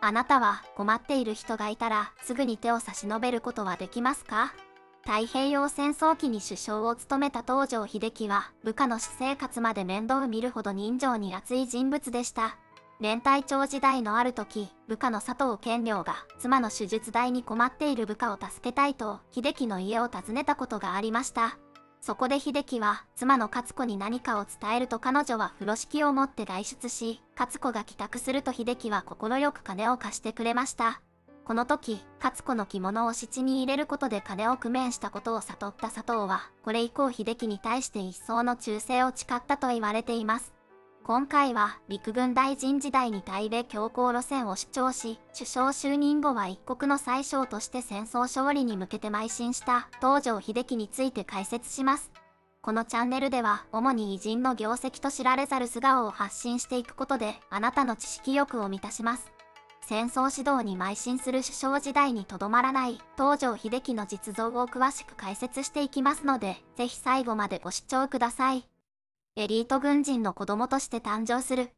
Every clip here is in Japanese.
あなたは困っている人がいたらすぐに手を差し伸べることはできますか？太平洋戦争期に首相を務めた東条英機は部下の私生活まで面倒を見るほど人情に熱い人物でした。連隊長時代のある時、部下の佐藤健良が妻の手術代に困っている部下を助けたいと秀樹の家を訪ねたことがありました。そこで秀樹は妻の勝子に何かを伝えると彼女は風呂敷を持って外出し、勝子が帰宅すると秀樹は快く金を貸してくれました。この時、勝子の着物を質に入れることで金を工面したことを悟った佐藤は、これ以降秀樹に対して一層の忠誠を誓ったと言われています。今回は陸軍大臣時代に対米強硬路線を主張し、首相就任後は一国の宰相として戦争勝利に向けて邁進した東条英機について解説します。このチャンネルでは主に偉人の業績と知られざる素顔を発信していくことであなたの知識欲を満たします。戦争指導に邁進する首相時代にとどまらない東条英機の実像を詳しく解説していきますので、ぜひ最後までご視聴ください。エリート軍人の子供として誕生する。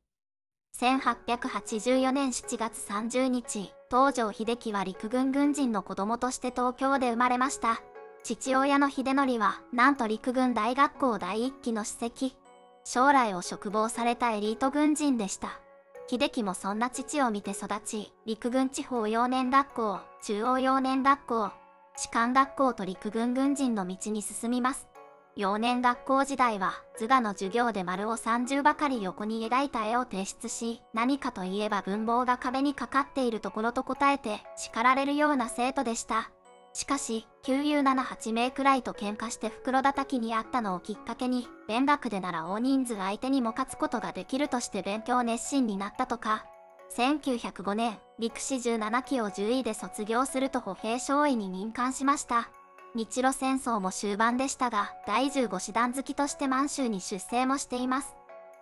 1884年7月30日、東条英機は陸軍軍人の子供として東京で生まれました。父親の秀則は、なんと陸軍大学校第一期の史跡。将来を嘱望されたエリート軍人でした。秀樹もそんな父を見て育ち、陸軍地方幼年学校、中央幼年学校、士官学校と陸軍軍人の道に進みます。幼年学校時代は図画の授業で丸を30ばかり横に描いた絵を提出し何かといえば文房が壁にかかっているところと答えて叱られるような生徒でした。しかし9 u 7 8名くらいと喧嘩して袋叩きにあったのをきっかけに勉学でなら大人数相手にも勝つことができるとして勉強熱心になったとか。1905年陸士17期を10位で卒業すると歩兵少尉に任官しました。日露戦争も終盤でしたが、第15師団好きとして満州に出征もしています。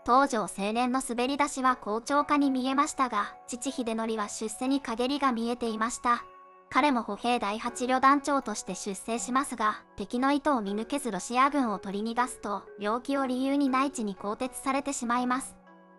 東条青年の滑り出しは好調化に見えましたが、父秀則は出世に陰りが見えていました。彼も歩兵第8旅団長として出征しますが、敵の意図を見抜けずロシア軍を取り逃がすと、病気を理由に内地に更迭されてしまいます。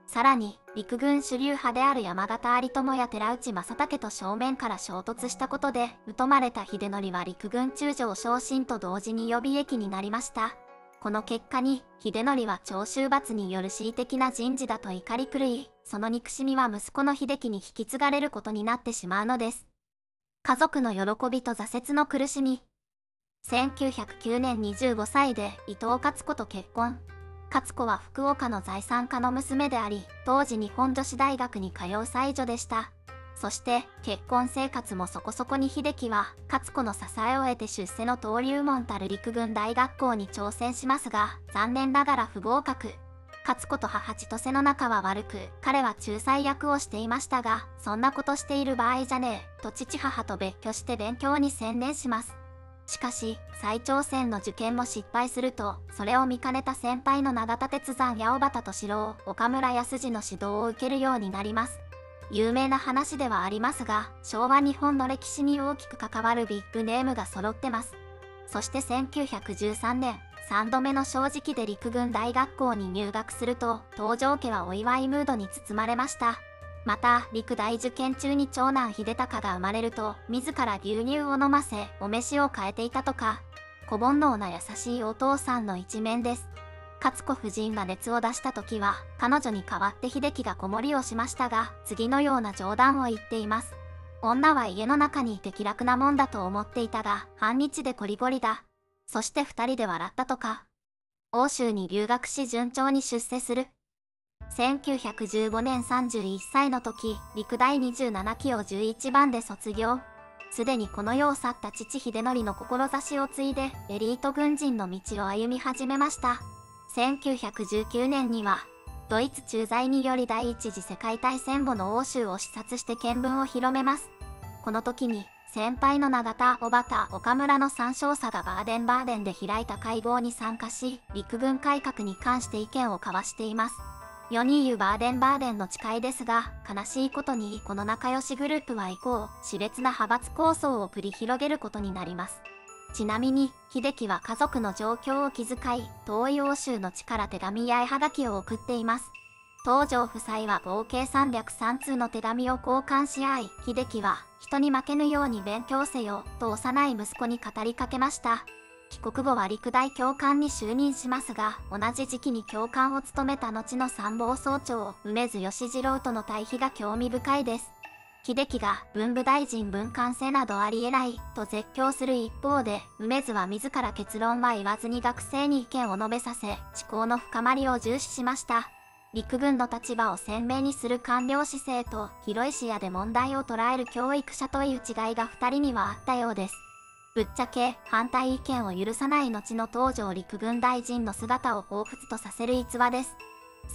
さらに、陸軍主流派である山形有友や寺内正武と正面から衝突したことで、疎まれた秀則は陸軍中将昇進と同時に予備役になりました。この結果に、秀則は長州罰による恣意的な人事だと怒り狂い、その憎しみは息子の秀樹に引き継がれることになってしまうのです。家族の喜びと挫折の苦しみ。1909年25歳で伊藤勝子と結婚。勝子は福岡の財産家の娘であり、当時日本女子大学に通う才女でした。そして結婚生活もそこそこに秀樹は勝子の支えを得て出世の登竜門たる陸軍大学校に挑戦しますが残念ながら不合格。勝子と母千歳の仲は悪く彼は仲裁役をしていましたがそんなことしている場合じゃねえ。と父母と別居して勉強に専念します。しかし、再挑戦の受験も失敗すると、それを見かねた先輩の永田鉄山や小畑敏郎、岡村康二の指導を受けるようになります。有名な話ではありますが、昭和日本の歴史に大きく関わるビッグネームが揃ってます。そして1913年、3度目の正直で陸軍大学校に入学すると、東条家はお祝いムードに包まれました。また陸大受験中に長男秀隆が生まれると自ら牛乳を飲ませお召しを変えていたとか。小煩悩な優しいお父さんの一面です。勝子夫人が熱を出した時は彼女に代わって秀樹が子守をしましたが次のような冗談を言っています。女は家の中にいて気楽なもんだと思っていたが半日でコリゴリだ。そして二人で笑ったとか。欧州に留学し順調に出世する。1915年31歳の時、陸大27期を11番で卒業。すでにこの世を去った父秀則の志を継いでエリート軍人の道を歩み始めました。1919年には、ドイツ駐在により第一次世界大戦後の欧州を視察して見聞を広めます。この時に、先輩の永田、小畑、岡村の三少佐がバーデンバーデンで開いた会合に参加し、陸軍改革に関して意見を交わしています。4人言うバーデンバーデンの誓いですが、悲しいことにこの仲良しグループは以降、熾烈な派閥構想を繰り広げることになります。ちなみに、秀樹は家族の状況を気遣い、遠い欧州の地から手紙や絵はがきを送っています。東条夫妻は合計303通の手紙を交換し合い、秀樹は人に負けぬように勉強せよと幼い息子に語りかけました。帰国後は陸大教官に就任しますが、同じ時期に教官を務めた後の参謀総長、梅津義次郎との対比が興味深いです。秀樹が文部大臣文官制などありえないと絶叫する一方で、梅津は自ら結論は言わずに学生に意見を述べさせ、思考の深まりを重視しました。陸軍の立場を鮮明にする官僚姿勢と広い視野で問題を捉える教育者という違いが2人にはあったようです。ぶっちゃけ反対意見を許さない後の東条陸軍大臣の姿を彷彿とさせる逸話です。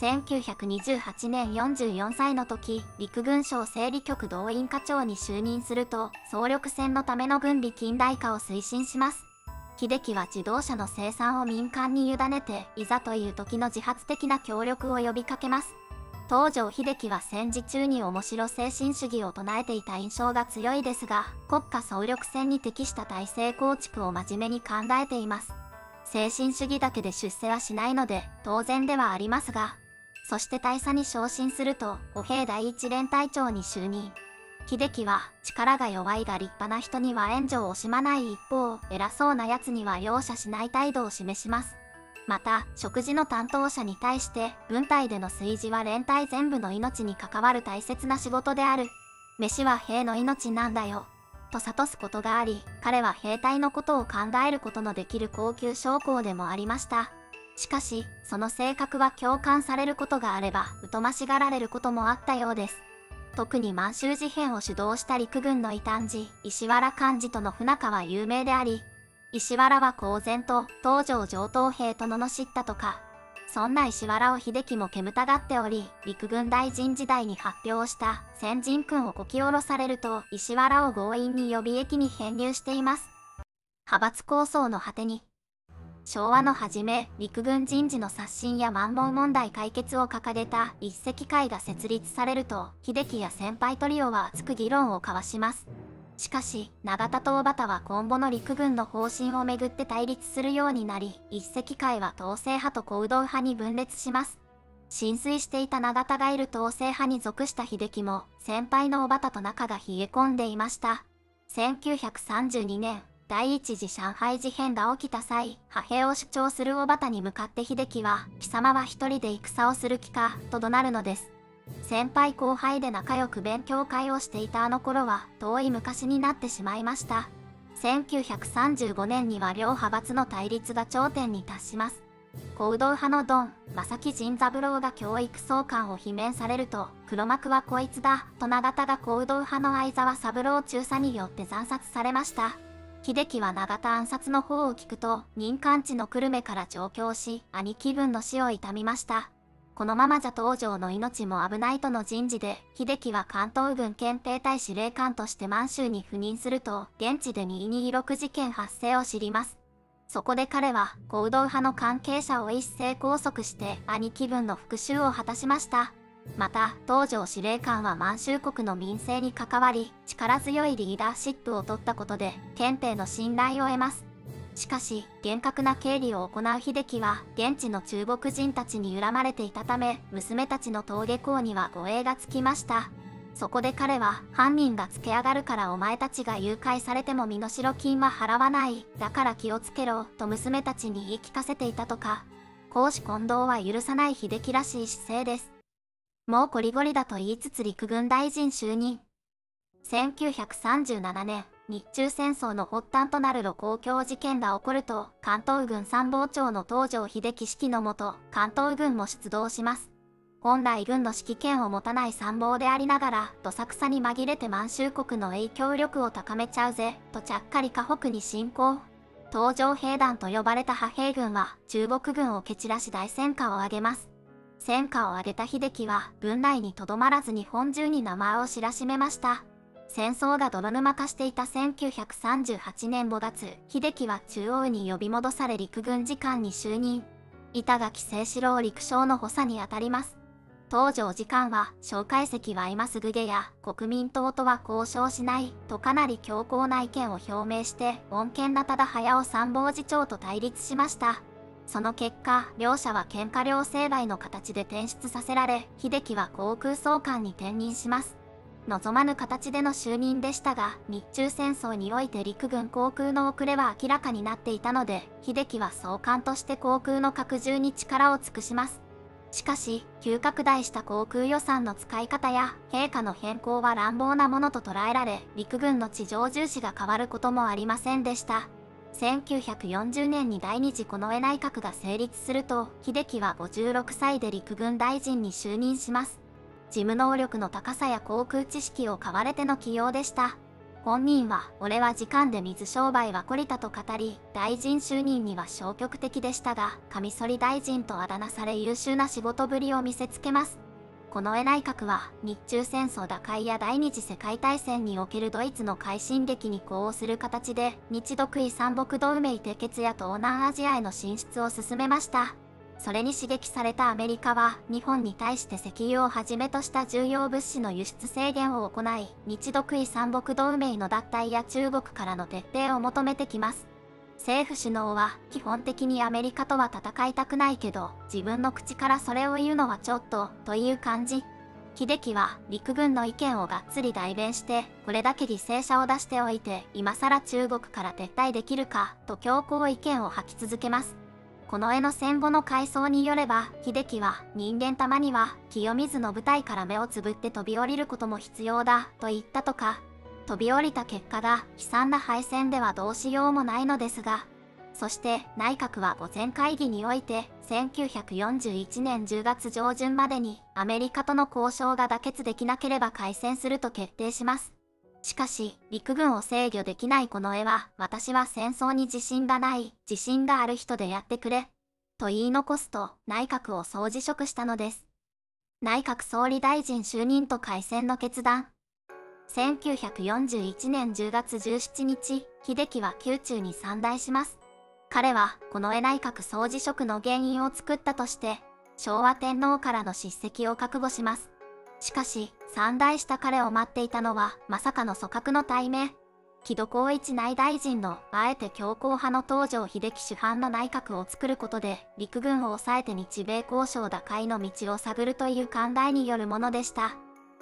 1928年44歳の時、陸軍省整理局動員課長に就任すると、総力戦のための軍備近代化を推進します。秀樹は自動車の生産を民間に委ねて、いざという時の自発的な協力を呼びかけます。東条秀樹は戦時中に面白精神主義を唱えていた印象が強いですが、国家総力戦に適した体制構築を真面目に考えています。精神主義だけで出世はしないので、当然ではありますが、そして大佐に昇進すると、歩兵第一連隊長に就任。秀樹は力が弱いが立派な人には援助を惜しまない一方、偉そうな奴には容赦しない態度を示します。また、食事の担当者に対して、軍隊での炊事は連隊全部の命に関わる大切な仕事である。飯は兵の命なんだよ。と諭すことがあり、彼は兵隊のことを考えることのできる高級将校でもありました。しかし、その性格は共感されることがあれば、疎ましがられることもあったようです。特に満州事変を主導した陸軍の異端児、石原幹事との不仲は有名であり、石原は公然と東条上等兵と罵ったとか、そんな石原を秀樹も煙たがっており、陸軍大臣時代に発表した先人訓をこき下ろされると、石原を強引に予備役に編入しています。派閥構想の果てに、昭和の初め、陸軍人事の刷新や満蒙問題解決を掲げた一石会が設立されると、秀樹や先輩トリオは熱く議論を交わします。しかし、永田と小畑は今後の陸軍の方針をめぐって対立するようになり、一石会は統制派と行動派に分裂します。浸水していた永田がいる統制派に属した秀樹も、先輩の小畑と仲が冷え込んでいました。1932年、第一次上海事変が起きた際、派兵を主張する小畑に向かって秀樹は、貴様は一人で戦をする気か、と怒鳴るのです。先輩後輩で仲良く勉強会をしていたあの頃は、遠い昔になってしまいました。1935年には両派閥の対立が頂点に達します。行動派のドン、正木仁三郎が教育総監を罷免されると、黒幕はこいつだ、と永田が行動派の相沢三郎中佐によって惨殺されました。秀樹は永田暗殺の方を聞くと、任官地の久留米から上京し、兄貴分の死を悼みました。このままじゃ東条の命も危ないとの人事で、秀樹は関東軍憲兵隊司令官として満州に赴任すると、現地で226事件発生を知ります。そこで彼は、合同派の関係者を一斉拘束して、兄貴分の復讐を果たしました。また、東条司令官は満州国の民政に関わり、力強いリーダーシップを取ったことで、憲兵の信頼を得ます。しかし、厳格な経理を行う秀樹は、現地の中国人たちに恨まれていたため、娘たちの登下校には護衛がつきました。そこで彼は、犯人がつけ上がるからお前たちが誘拐されても身代金は払わない。だから気をつけろ、と娘たちに言い聞かせていたとか。公私混同は許さない秀樹らしい姿勢です。もうこりごりだと言いつつ陸軍大臣就任。1937年、日中戦争の発端となる露光橋事件が起こると、関東軍参謀長の東条秀樹指揮のもと、関東軍も出動します。本来軍の指揮権を持たない参謀でありながら、どさくさに紛れて満州国の影響力を高めちゃうぜ、とちゃっかり河北に侵攻。東条兵団と呼ばれた派兵軍は、中国軍を蹴散らし大戦果を挙げます。戦果を挙げた秀樹は、軍内にとどまらず日本中に名前を知らしめました。戦争が泥沼化していた1938年5月、秀樹は中央に呼び戻され陸軍次官に就任。板垣清志郎陸将の補佐にあたります。東条次官は、蒋介石は今すぐ下や国民党とは交渉しないとかなり強硬な意見を表明して、穏健な忠早を参謀次長と対立しました。その結果、両者は喧嘩両成敗の形で転出させられ、秀樹は航空総監に転任します。望まぬ形での就任でしたが、日中戦争において陸軍航空の遅れは明らかになっていたので、秀樹は総監として航空の拡充に力を尽くします。しかし、急拡大した航空予算の使い方や、陛下の変更は乱暴なものと捉えられ、陸軍の地上重視が変わることもありませんでした。1940年に第二次近衛内閣が成立すると、秀樹は56歳で陸軍大臣に就任します。事務能力の高さや航空知識を買われての起用でした。本人は、俺は時間で水商売は懲りたと語り、大臣就任には消極的でしたが、カミソリ大臣とあだ名され優秀な仕事ぶりを見せつけます。この絵内閣は日中戦争打開や第二次世界大戦におけるドイツの快進撃に呼応する形で日独伊三国同盟締結や東南アジアへの進出を進めました。それに刺激されたアメリカは日本に対して石油をはじめとした重要物資の輸出制限を行い日独伊三国同盟の脱退や中国からの徹底を求めてきます。政府首脳は基本的にアメリカとは戦いたくないけど自分の口からそれを言うのはちょっとという感じ秀樹は陸軍の意見をがっつり代弁してこれだけ犠牲者を出しておいて今更中国から撤退できるかと強硬意見を吐き続けますこの絵の戦後の回想によれば秀樹は人間たまには清水の舞台から目をつぶって飛び降りることも必要だと言ったとか飛び降りた結果が悲惨な敗戦ではどうしようもないのですが、そして内閣は午前会議において1941年10月上旬までにアメリカとの交渉が妥結できなければ開戦すると決定します。しかし、陸軍を制御できないこの絵は、私は戦争に自信がない、自信がある人でやってくれ、と言い残すと内閣を総辞職したのです。内閣総理大臣就任と開戦の決断。1941年10月17日、秀樹は宮中に参代します。彼は、この絵内閣総辞職の原因を作ったとして、昭和天皇からの叱責を覚悟します。しかし、参代した彼を待っていたのは、まさかの組閣の対面。木戸光一内大臣の、あえて強硬派の東条秀樹主犯の内閣を作ることで、陸軍を抑えて日米交渉打開の道を探るという考えによるものでした。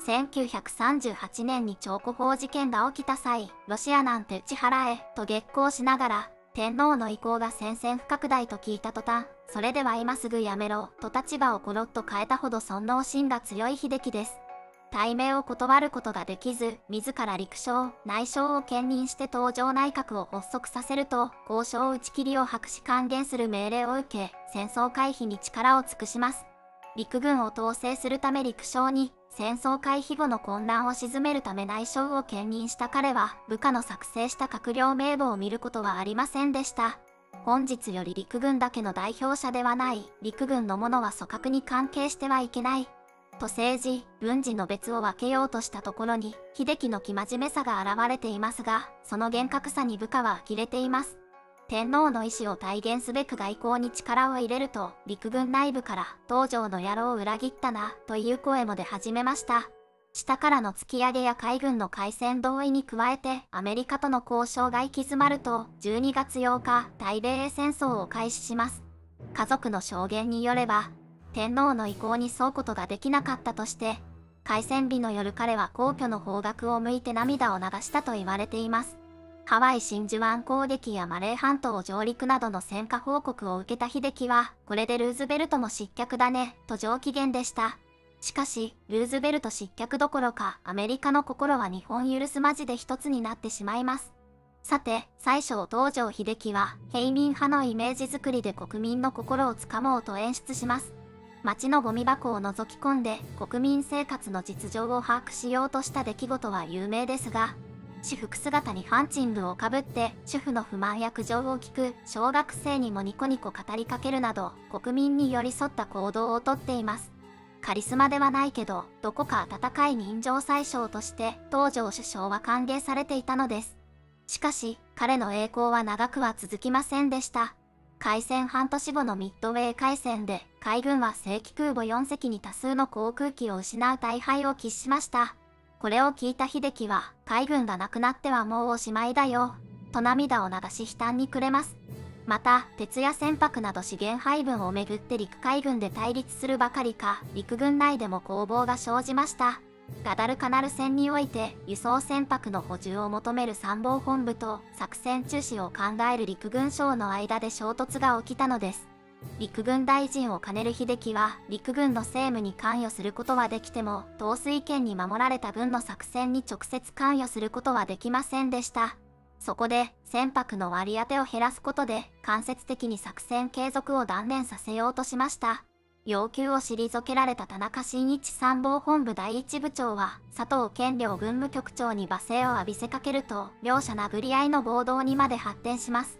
1938年に超古法事件が起きた際、ロシアなんて打ち払え、と激高しながら、天皇の意向が宣戦不拡大と聞いた途端、それでは今すぐやめろ、と立場をコロッと変えたほど尊王心が強い秀樹です。対名を断ることができず、自ら陸将、内相を兼任して東条内閣を発足させると、交渉打ち切りを白紙還元する命令を受け、戦争回避に力を尽くします。陸軍を統制するため陸将に、戦争回避後の混乱を鎮めるため内相を兼任した彼は、部下の作成した閣僚名簿を見ることはありませんでした。本日より陸軍だけの代表者ではない、陸軍の者は組閣に関係してはいけない。と政治、軍事の別を分けようとしたところに、秀樹の生真面目さが現れていますが、その厳格さに部下は呆れています。天皇の意思を体現すべく外交に力を入れると、陸軍内部から、東条の野郎を裏切ったな、という声も出始めました。下からの突き上げや海軍の海戦同意に加えて、アメリカとの交渉が行き詰まると、12月8日、対米戦争を開始します。家族の証言によれば、天皇の意向に沿うことができなかったとして、開戦日の夜彼は皇居の方角を向いて涙を流したと言われています。ハワイ真珠湾攻撃やマレー半島上陸などの戦果報告を受けた秀樹は、これでルーズベルトも失脚だね、と上機嫌でした。しかし、ルーズベルト失脚どころか、アメリカの心は日本許すまじで一つになってしまいます。さて、最初東条秀樹は、平民派のイメージ作りで国民の心をつかもうと演出します。町のゴミ箱を覗き込んで国民生活の実情を把握しようとした出来事は有名ですが、私服姿にファンチングをかぶって主婦の不満や苦情を聞く小学生にもニコニコ語りかけるなど国民に寄り添った行動をとっています。カリスマではないけどどこか温かい人情宰相として東条首相は歓迎されていたのです。しかし彼の栄光は長くは続きませんでした。開戦半年後のミッドウェー海戦で海軍は正規空母4隻に多数の航空機を失う大敗を喫しました。これを聞いた秀樹は、海軍がなくなってはもうおしまいだよ、と涙を流し悲嘆に暮れます。また鉄や船舶など資源配分をめぐって陸海軍で対立するばかりか陸軍内でも攻防が生じましたガダルカナル戦において輸送船舶の補充を求める参謀本部と作戦中止を考える陸軍省の間で衝突が起きたのです。陸軍大臣を兼ねる秀樹は陸軍の政務に関与することはできても統帥権に守られた分の作戦に直接関与することはできませんでした。そこで船舶の割り当てを減らすことで間接的に作戦継続を断念させようとしました。要求を退けられた田中真一参謀本部第一部長は佐藤健良軍務局長に罵声を浴びせかけると両者殴り合いの暴動にまで発展します。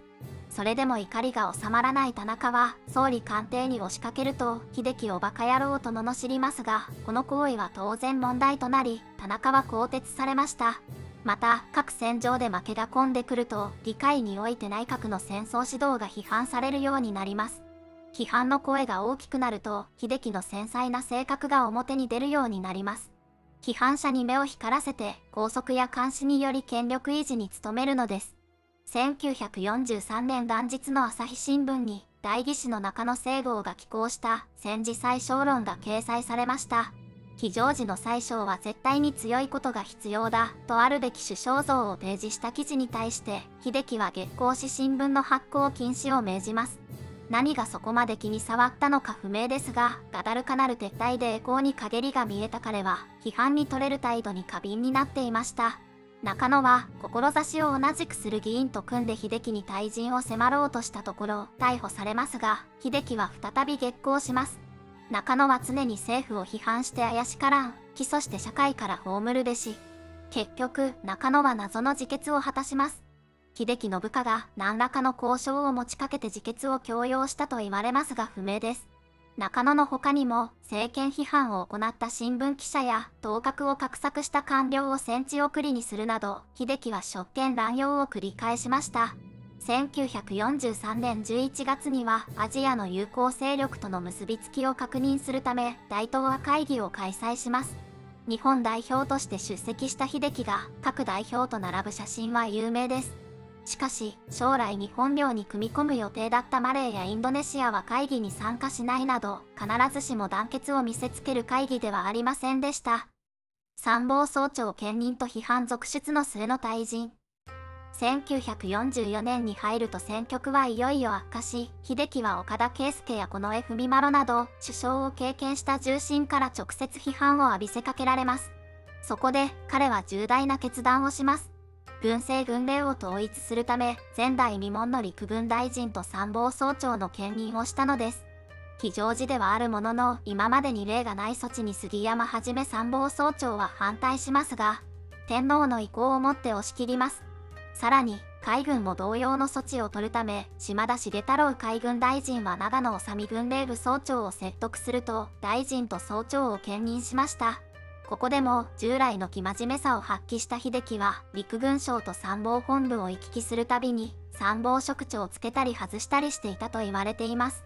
それでも怒りが収まらない田中は総理官邸に押しかけると秀樹をバカ野郎と罵りますがこの行為は当然問題となり田中は更迭されました。また各戦場で負けが込んでくると議会において内閣の戦争指導が批判されるようになります。批判の声が大きくなると秀樹の繊細な性格が表に出るようになります。批判者に目を光らせて拘束や監視により権力維持に努めるのです。1943年元日の朝日新聞に代議士の中野聖郷が寄稿した戦時最小論が掲載されました。非常時の最小は絶対に強いことが必要だとあるべき首相像を提示した記事に対して秀樹は月光市新聞の発行禁止を命じます。何がそこまで気に障ったのか不明ですがガダルカナル撤退で栄光に陰りが見えた彼は批判に取れる態度に過敏になっていました。中野は志を同じくする議員と組んで秀樹に退陣を迫ろうとしたところ逮捕されますが秀樹は再び激高します。中野は常に政府を批判して怪しからん起訴して社会から葬るべし。結局中野は謎の自決を果たします。秀樹信家が何らかの交渉を持ちかけて自決を強要したと言われますが不明です。中野の他にも政権批判を行った新聞記者や当確を画策した官僚を戦地送りにするなど秀樹は職権乱用を繰り返しました。1943年11月にはアジアの友好勢力との結びつきを確認するため大東亜会議を開催します。日本代表として出席した秀樹が各代表と並ぶ写真は有名です。しかし、将来日本領に組み込む予定だったマレーやインドネシアは会議に参加しないなど、必ずしも団結を見せつける会議ではありませんでした。参謀総長兼任と批判続出の末の退陣。1944年に入ると戦局はいよいよ悪化し、秀樹は岡田圭介や近衛文丸など、首相を経験した重臣から直接批判を浴びせかけられます。そこで、彼は重大な決断をします。軍政軍令を統一するため前代未聞の陸軍大臣と参謀総長の兼任をしたのです。非常時ではあるものの今までに例がない措置に杉山はじめ参謀総長は反対しますが天皇の意向をもって押し切りますさらに海軍も同様の措置を取るため島田重太郎海軍大臣は長野治軍令部総長を説得すると大臣と総長を兼任しました。ここでも従来の生真面目さを発揮した秀樹は陸軍省と参謀本部を行き来するたびに参謀職長をつけたり外したりしていたと言われています。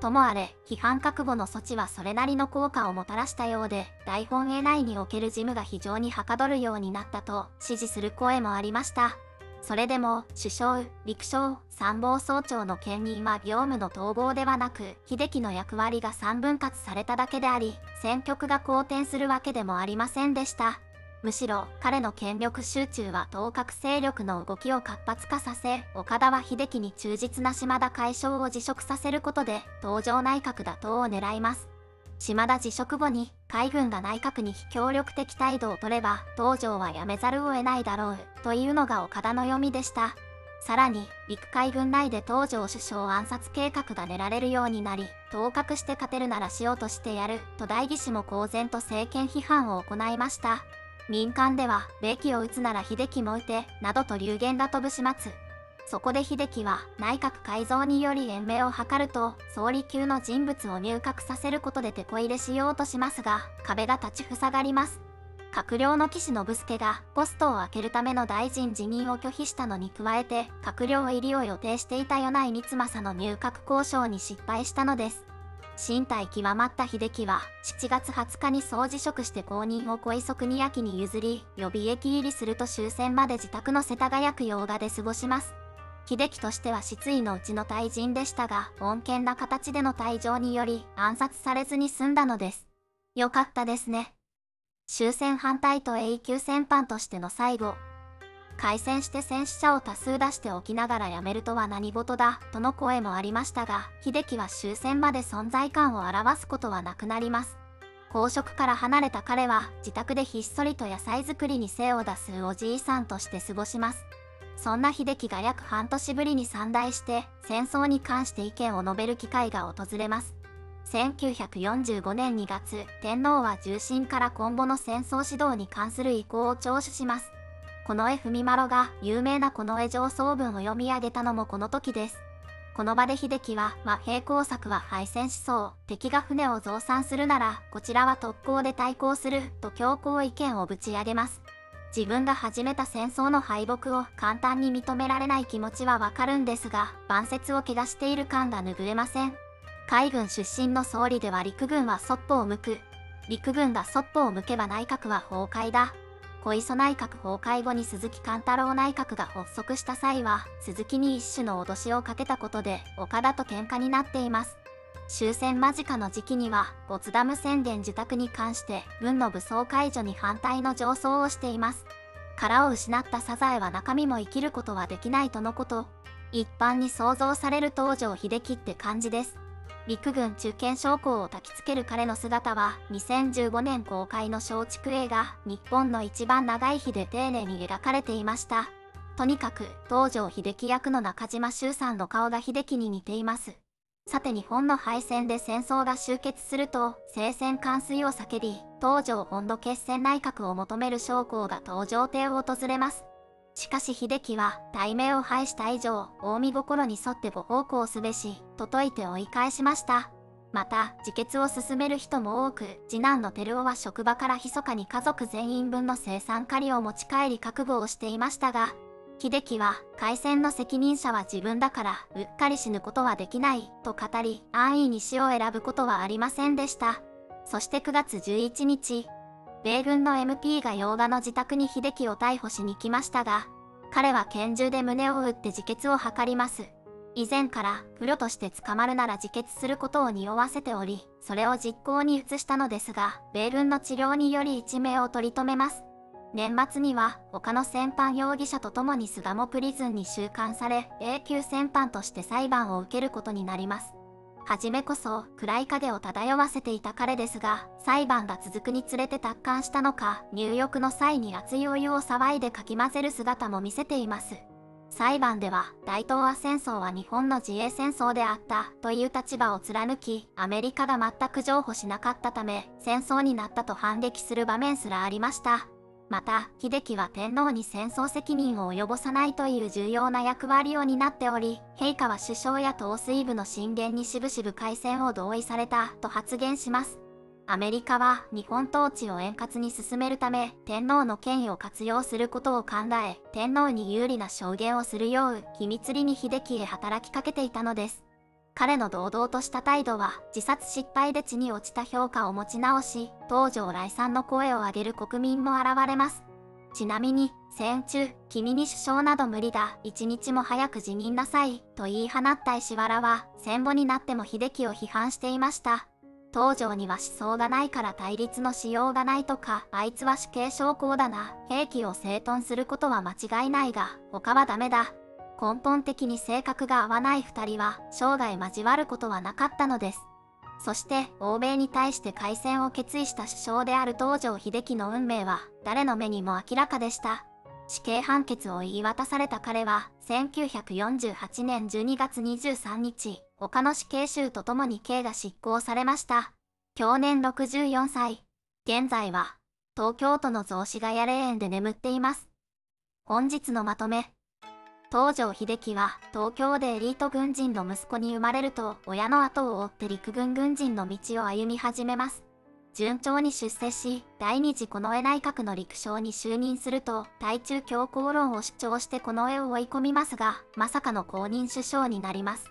ともあれ、批判覚悟の措置はそれなりの効果をもたらしたようで、大本営内における事務が非常にはかどるようになったと支持する声もありました。それでも首相陸将参謀総長の兼任は業務の統合ではなく秀樹の役割が3分割されただけであり戦局が好転するわけでもありませんでした。むしろ彼の権力集中は当確勢力の動きを活発化させ岡田は秀樹に忠実な島田会将を辞職させることで東条内閣打倒を狙います。島田辞職後に海軍が内閣に非協力的態度を取れば東条は辞めざるを得ないだろうというのが岡田の読みでした。さらに陸海軍内で東条首相暗殺計画が練られるようになり当確して勝てるならしようとしてやると代議士も公然と政権批判を行いました。民間では米機を撃つなら秀樹も撃てなどと流言が飛ぶ始末。そこで秀樹は内閣改造により延命を図ると総理級の人物を入閣させることで手こ入れしようとしますが壁が立ちふさがります。閣僚の岸信介がポストを開けるための大臣辞任を拒否したのに加えて閣僚入りを予定していた米内光政の入閣交渉に失敗したのです。身体極まった秀樹は7月20日に総辞職して後任を小磯国明に譲り予備役入りすると終戦まで自宅の世田谷区洋画で過ごします。秀樹としては失意のうちの退陣でしたが、穏健な形での退場により暗殺されずに済んだのです。よかったですね。終戦反対と永久戦犯としての最後。開戦して戦死者を多数出しておきながら辞めるとは何事だ、との声もありましたが、秀樹は終戦まで存在感を表すことはなくなります。公職から離れた彼は自宅でひっそりと野菜作りに精を出すおじいさんとして過ごします。そんな秀樹が約半年ぶりに参代して戦争に関して意見を述べる機会が訪れます。1945年2月、天皇は重臣から今後の戦争指導に関する意向を聴取します。近衛文丸が有名な近衛上層文を読み上げたのもこの時です。この場で秀樹は和平工作は敗戦しそう、敵が船を増産するなら、こちらは特攻で対抗する、と強硬意見をぶち上げます。自分が始めた戦争の敗北を簡単に認められない気持ちはわかるんですが、晩節を汚している感が拭えません。海軍出身の総理では陸軍はそっぽを向く。陸軍がそっぽを向けば内閣は崩壊だ。小磯内閣崩壊後に鈴木貫太郎内閣が発足した際は、鈴木に一種の脅しをかけたことで、岡田と喧嘩になっています。終戦間近の時期には、ポツダム宣言受託に関して、軍の武装解除に反対の上層をしています。殻を失ったサザエは中身も生きることはできないとのこと。一般に想像される東条秀樹って感じです。陸軍中堅将校を焚きつける彼の姿は2015年公開の松竹映画日本の一番長い日で丁寧に描かれていましたとにかく東条秀樹役の中島修さんの顔が秀樹に似ていますさて日本の敗戦で戦争が終結すると聖戦冠水を叫び東条本土決戦内閣を求める将校が東条邸を訪れますしかし秀樹は、大名を拝した以上、近江心に沿ってご奉公すべし、と説いて追い返しました。また、自決を進める人も多く、次男の照夫は職場から密かに家族全員分の生産借りを持ち帰り覚悟をしていましたが、秀樹は、開戦の責任者は自分だから、うっかり死ぬことはできない、と語り、安易に死を選ぶことはありませんでした。そして9月11日、米軍の MP が洋画の自宅に秀樹を逮捕しに来ましたが、彼は拳銃で胸を打って自決を図ります。以前からプロとして捕まるなら自決することを匂わせており、それを実行に移したのですが、米軍の治療により一命を取り留めます。年末には他の戦犯容疑者と共に巣鴨プリズンに収監され永久戦犯として裁判を受けることになります。初めこそ暗い影を漂わせていた彼ですが、裁判が続くにつれて達観したのか、入浴の際に熱いお湯を騒いでかき混ぜる姿も見せています。裁判では、大東亜戦争は日本の自衛戦争であったという立場を貫き、アメリカが全く譲歩しなかったため、戦争になったと反撃する場面すらありました。また、秀樹は天皇に戦争責任を及ぼさないという重要な役割を担っており、陛下は首相や統帥部の進言にしぶしぶ開戦を同意されたと発言します。アメリカは日本統治を円滑に進めるため、天皇の権威を活用することを考え、天皇に有利な証言をするよう秘密裏に秀樹へ働きかけていたのです。彼の堂々とした態度は自殺失敗で地に落ちた評価を持ち直し、東条来さんの声を上げる国民も現れます。ちなみに、戦中、君に首相など無理だ、一日も早く辞任なさい、と言い放った石原は、戦後になっても秀樹を批判していました。東条には思想がないから対立のしようがないとか、あいつは死刑将校だな、兵器を整頓することは間違いないが、他はダメだ、根本的に性格が合わない2人は生涯交わることはなかったのです。そして欧米に対して開戦を決意した首相である東条英機の運命は誰の目にも明らかでした。死刑判決を言い渡された彼は1948年12月23日、他の死刑囚と共に刑が執行されました。去年64歳。現在は東京都の雑司ヶ谷霊園で眠っています。本日のまとめ。東条英機は東京でエリート軍人の息子に生まれると親の後を追って陸軍軍人の道を歩み始めます。順調に出世し、第二次近衛内閣の陸将に就任すると、対中強硬論を主張して近衛を追い込みますが、まさかの公認首相になります。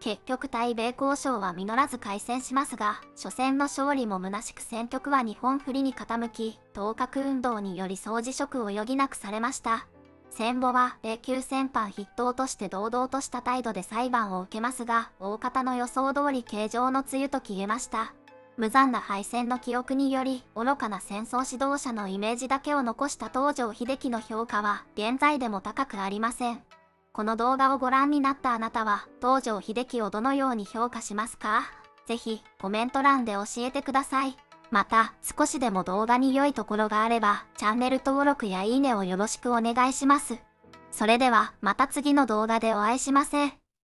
結局対米交渉は実らず開戦しますが、初戦の勝利も虚しく戦局は日本不利に傾き、当確運動により総辞職を余儀なくされました。戦後は永久戦犯筆頭として堂々とした態度で裁判を受けますが、大方の予想通り形状の梅雨と消えました。無残な敗戦の記憶により、愚かな戦争指導者のイメージだけを残した東条英機の評価は、現在でも高くありません。この動画をご覧になったあなたは、東条英機をどのように評価しますか？ぜひ、コメント欄で教えてください。また、少しでも動画に良いところがあれば、チャンネル登録やいいねをよろしくお願いします。それでは、また次の動画でお会いしません。